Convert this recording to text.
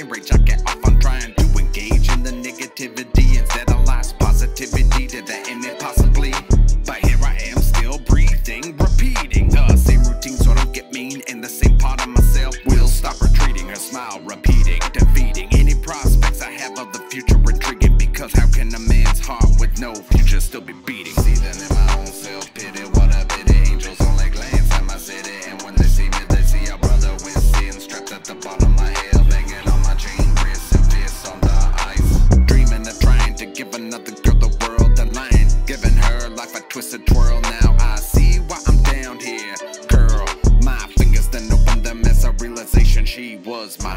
my page. Enrage, I get off on trying to engage in the negativity instead of lost positivity to the end impossibly. But here I am, still breathing, repeating the same routine, so I don't get mean. in the same part of myself will stop retreating. Her smile repeating, defeating any prospects I have of the future intriguing. Because how can a man's heart with no future still be beating? Seething in my own self give another girl the world a line. Giving her life a twisted twirl. Now I see why I'm down here. Girl, my fingers then open them as a realization she was my